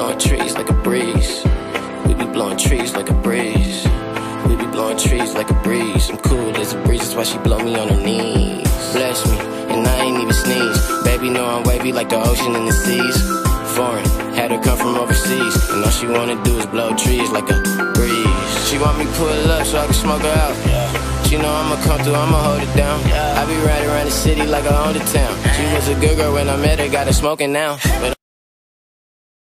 blowing trees like a breeze. We be blowing trees like a breeze. We be blowing trees like a breeze. I'm cool as a breeze, that's why she blow me on her knees. Bless me, and I ain't even sneeze. Baby, know I'm wavy like the ocean and the seas. Foreign, had her come from overseas. And all she wanna do is blow trees like a breeze. She want me pull up so I can smoke her out. She know I'ma come through, I'ma hold it down. I be riding around the city like I own the town. She was a good girl when I met her, got her smoking now. But